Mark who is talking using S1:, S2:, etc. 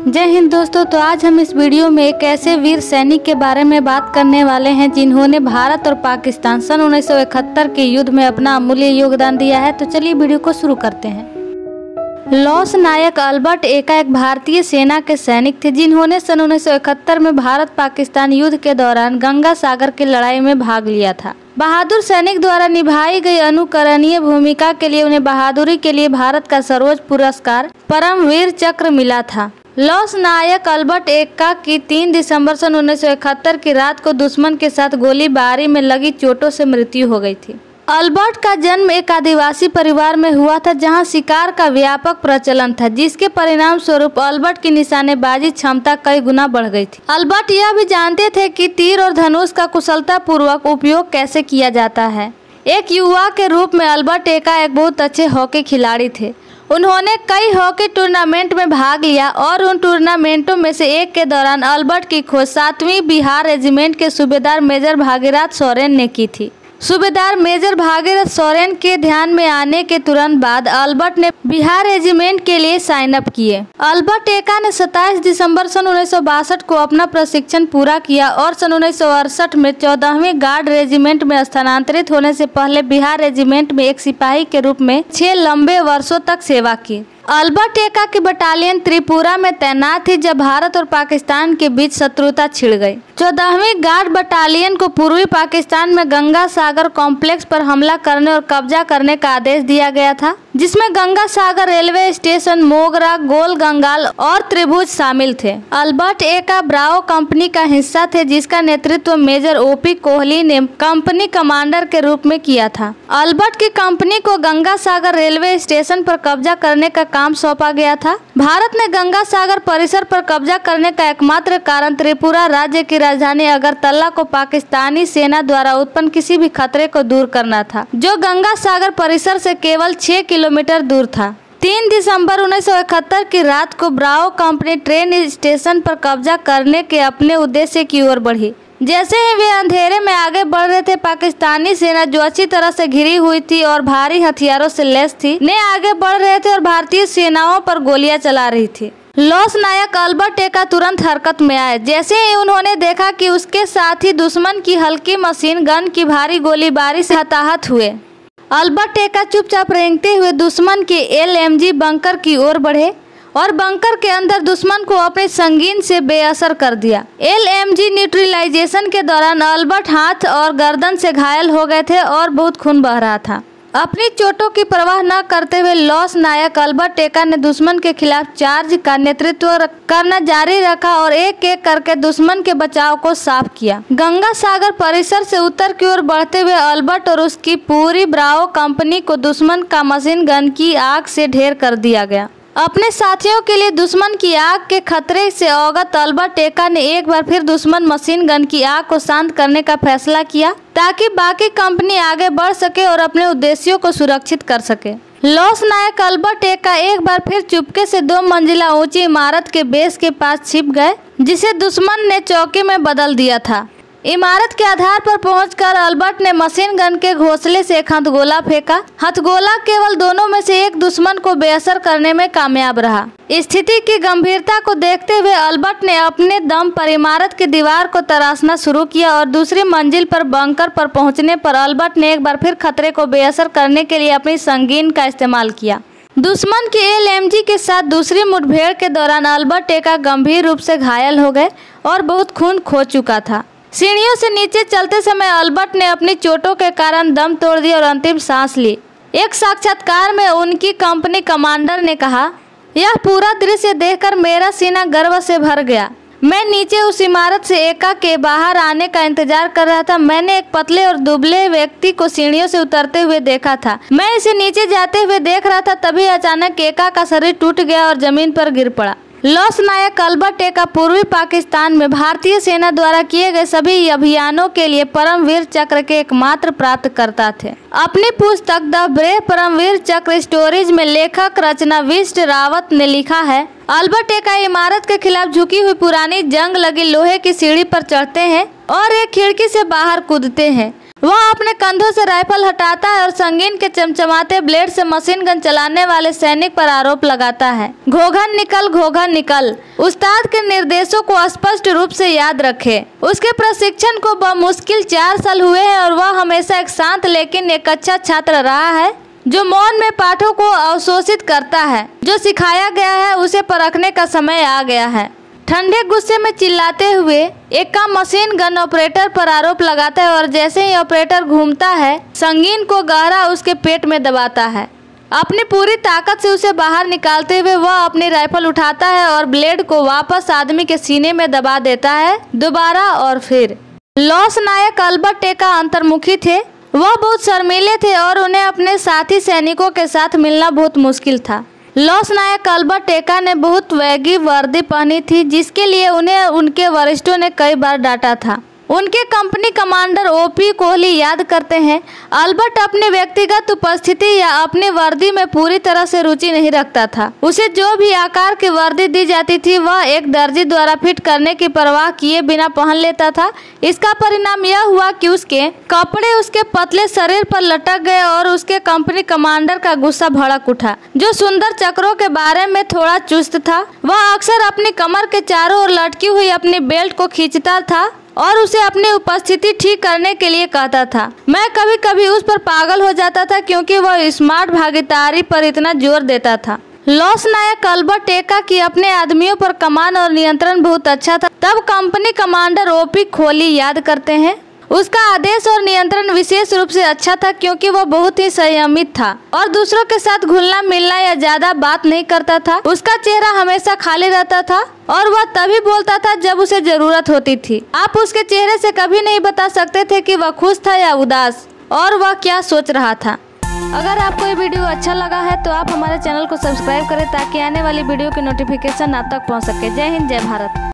S1: जय हिंद दोस्तों तो आज हम इस वीडियो में एक ऐसे वीर सैनिक के बारे में बात करने वाले हैं जिन्होंने भारत और पाकिस्तान सन 1971 के युद्ध में अपना अमूल्य योगदान दिया है। तो चलिए वीडियो को शुरू करते हैं। लॉस नायक अल्बर्ट एका एक भारतीय सेना के सैनिक थे, जिन्होंने सन 1971 में भारत पाकिस्तान युद्ध के दौरान गंगा सागर की लड़ाई में भाग लिया था। बहादुर सैनिक द्वारा निभाई गई अनुकरणीय भूमिका के लिए उन्हें बहादुरी के लिए भारत का सर्वोच्च पुरस्कार परम वीर चक्र मिला था। लॉस नायक अल्बर्ट एक्का की 3 दिसंबर सन 1971 की रात को दुश्मन के साथ गोलीबारी में लगी चोटों से मृत्यु हो गई थी। अल्बर्ट का जन्म एक आदिवासी परिवार में हुआ था, जहाँ शिकार का व्यापक प्रचलन था, जिसके परिणाम स्वरूप अल्बर्ट की निशानेबाजी क्षमता कई गुना बढ़ गई थी। अल्बर्ट यह भी जानते थे कि तीर और धनुष का कुशलता पूर्वक उपयोग कैसे किया जाता है। एक युवा के रूप में अल्बर्ट एका एक बहुत अच्छे हॉकी खिलाड़ी थे। उन्होंने कई हॉकी टूर्नामेंट में भाग लिया और उन टूर्नामेंटों में से एक के दौरान अल्बर्ट की खोज सातवीं बिहार रेजिमेंट के सूबेदार मेजर भागीरथ सोरेन ने की थी। सूबेदार मेजर भागीरथ सोरेन के ध्यान में आने के तुरंत बाद अल्बर्ट ने बिहार रेजिमेंट के लिए साइन अप किए। अल्बर्ट एका ने 27 दिसंबर सन उन्नीस सौ बासठ को अपना प्रशिक्षण पूरा किया और सन उन्नीस सौ अड़सठ में चौदहवीं गार्ड रेजिमेंट में स्थानांतरित होने से पहले बिहार रेजिमेंट में एक सिपाही के रूप में छह लंबे वर्षों तक सेवा की। अल्बर्ट एका की बटालियन त्रिपुरा में तैनात थी जब भारत और पाकिस्तान के बीच शत्रुता छिड़ गई। चौदहवीं गार्ड बटालियन को पूर्वी पाकिस्तान में गंगा सागर कॉम्प्लेक्स पर हमला करने और कब्जा करने का आदेश दिया गया था, जिसमें गंगा सागर रेलवे स्टेशन, मोगरा, गोल गंगाल और त्रिभुज शामिल थे। अल्बर्ट एका ब्राओ कंपनी का हिस्सा थे, जिसका नेतृत्व मेजर ओपी कोहली ने कंपनी कमांडर के रूप में किया था। अल्बर्ट की कंपनी को गंगा सागर रेलवे स्टेशन पर कब्जा करने का काम सौंपा गया था। भारत ने गंगा सागर परिसर पर कब्जा करने का एकमात्र कारण त्रिपुरा राज्य की राजधानी अगरतला को पाकिस्तानी सेना द्वारा उत्पन्न किसी भी खतरे को दूर करना था, जो गंगा सागर परिसर से केवल छह किलोमीटर दूर था। तीन दिसंबर उन्नीस सौ इकहत्तर की रात को ब्राओ कंपनी ट्रेन स्टेशन पर कब्जा करने के अपने उद्देश्य की ओर बढ़ी। जैसे ही वे अंधेरे में आगे बढ़ रहे थे, पाकिस्तानी सेना जो अच्छी तरह से घिरी हुई थी और भारी हथियारों से लैस थी, ने आगे बढ़ रहे थे और भारतीय सेनाओं पर गोलियाँ चला रही थी। लॉस नायक अल्बर्ट एका तुरंत हरकत में आए। जैसे ही उन्होंने देखा कि उसके साथ ही दुश्मन की हल्की मशीन गन की भारी गोलीबारी से हताहत हुए। अल्बर्ट एका चुपचाप रेंगते हुए दुश्मन के एलएमजी बंकर की ओर बढ़े। और बंकर के अंदर दुश्मन को अपने संगीन से बेअसर कर दिया। एल एम जी न्यूट्रलाइजेशन के दौरान अल्बर्ट हाथ और गर्दन से घायल हो गए थे और बहुत खून बह रहा था। अपनी चोटों की परवाह न करते हुए लॉस नायक अल्बर्ट टेका ने दुश्मन के खिलाफ चार्ज का नेतृत्व करना जारी रखा और एक एक करके दुश्मन के बचाव को साफ़ किया। गंगा सागर परिसर से उत्तर की ओर बढ़ते हुए अल्बर्ट और उसकी पूरी ब्राओ कंपनी को दुश्मन का मशीन गन की आग से ढेर कर दिया गया। अपने साथियों के लिए दुश्मन की आग के खतरे से अवगत अल्बर्ट टेका ने एक बार फिर दुश्मन मशीन गन की आग को शांत करने का फैसला किया, ताकि बाकी कंपनी आगे बढ़ सके और अपने उद्देश्यों को सुरक्षित कर सके। लॉस नायक अल्बर्ट टेका एक बार फिर चुपके से दो मंजिला ऊँची इमारत के बेस के पास छिप गए, जिसे दुश्मन ने चौकी में बदल दिया था। इमारत के आधार पर पहुंचकर अल्बर्ट ने मशीन गन के घोंसले से एक हथगोला फेंका। हथगोला केवल दोनों में से एक दुश्मन को बेअसर करने में कामयाब रहा। स्थिति की गंभीरता को देखते हुए अल्बर्ट ने अपने दम पर इमारत की दीवार को तराशना शुरू किया और दूसरी मंजिल पर बंकर पर पहुँचने पर अल्बर्ट ने एक बार फिर खतरे को बेअसर करने के लिए अपनी संगीन का इस्तेमाल किया। दुश्मन के एल के साथ दूसरी मुठभेड़ के दौरान अल्बर्ट एका गंभीर रूप से घायल हो गए और बहुत खून खो चुका था। सीढ़ियों से नीचे चलते समय अल्बर्ट ने अपनी चोटों के कारण दम तोड़ दिया और अंतिम सांस ली। एक साक्षात्कार में उनकी कंपनी कमांडर ने कहा, यह पूरा दृश्य देखकर मेरा सीना गर्व से भर गया। मैं नीचे उस इमारत से एका के बाहर आने का इंतज़ार कर रहा था। मैंने एक पतले और दुबले व्यक्ति को सीढ़ियों से उतरते हुए देखा था। मैं इसे नीचे जाते हुए देख रहा था, तभी अचानक एका का शरीर टूट गया और ज़मीन पर गिर पड़ा। लॉस नायक अल्बर्ट एका पूर्वी पाकिस्तान में भारतीय सेना द्वारा किए गए सभी अभियानों के लिए परमवीर चक्र के एकमात्र प्राप्त करता थे। अपनी पुस्तक द ब्रे परमवीर चक्र स्टोरीज में लेखक रचना विष्ट रावत ने लिखा है, अल्बर्ट एका इमारत के खिलाफ झुकी हुई पुरानी जंग लगी लोहे की सीढ़ी पर चढ़ते हैं और एक खिड़की से बाहर कूदते हैं। वह अपने कंधों से राइफल हटाता है और संगीन के चमचमाते ब्लेड से मशीन गन चलाने वाले सैनिक पर आरोप लगाता है। घोघन निकल घोघन निकल। उस्ताद के निर्देशों को स्पष्ट रूप से याद रखे। उसके प्रशिक्षण को बमुश्किल चार साल हुए हैं और वह हमेशा एक शांत लेकिन एक अच्छा छात्र रहा है, जो मौन में पाठों को अवशोषित करता है। जो सिखाया गया है, उसे परखने का समय आ गया है। ठंडे गुस्से में चिल्लाते हुए एक का मशीन गन ऑपरेटर पर आरोप लगाता है और जैसे ही ऑपरेटर घूमता है, संगीन को गहरा उसके पेट में दबाता है। अपनी पूरी ताकत से उसे बाहर निकालते हुए वह अपनी राइफल उठाता है और ब्लेड को वापस आदमी के सीने में दबा देता है, दोबारा और फिर। लॉस नायक अल्बर्ट टेका अंतर्मुखी थे। वह बहुत शर्मीले थे और उन्हें अपने साथी सैनिकों के साथ मिलना बहुत मुश्किल था। लॉस नायक अल्बर्ट टेका ने बहुत वैगी वर्दी पहनी थी, जिसके लिए उन्हें, उनके वरिष्ठों ने कई बार डांटा था। उनके कंपनी कमांडर ओपी कोहली याद करते हैं, अल्बर्ट अपनी व्यक्तिगत उपस्थिति या अपनी वर्दी में पूरी तरह से रुचि नहीं रखता था। उसे जो भी आकार की वर्दी दी जाती थी, वह एक दर्जी द्वारा फिट करने की परवाह किए बिना पहन लेता था। इसका परिणाम यह हुआ कि उसके कपड़े उसके पतले शरीर पर लटक गए और उसके कंपनी कमांडर का गुस्सा भड़क उठा। जो सुंदर चक्रों के बारे में थोड़ा चुस्त था, वह अक्सर अपनी कमर के चारों ओर लटकी हुई अपनी बेल्ट को खींचता था। और उसे अपनी उपस्थिति ठीक करने के लिए कहता था। मैं कभी कभी उस पर पागल हो जाता था क्योंकि वह स्मार्ट भागीदारी पर इतना ज़ोर देता था। लॉस नायक अल्बर्ट टेका की अपने आदमियों पर कमान और नियंत्रण बहुत अच्छा था। तब कंपनी कमांडर ओपी खोली, याद करते हैं? उसका आदेश और नियंत्रण विशेष रूप से अच्छा था क्योंकि वह बहुत ही संयमित था और दूसरों के साथ घुलना मिलना या ज़्यादा बात नहीं करता था। उसका चेहरा हमेशा खाली रहता था और वह तभी बोलता था जब उसे ज़रूरत होती थी। आप उसके चेहरे से कभी नहीं बता सकते थे कि वह खुश था या उदास और वह क्या सोच रहा था। अगर आपको ये वीडियो अच्छा लगा है तो आप हमारे चैनल को सब्सक्राइब करें ताकि आने वाली वीडियो की नोटिफिकेशन आप तक पहुँच सके। जय हिंद, जय भारत।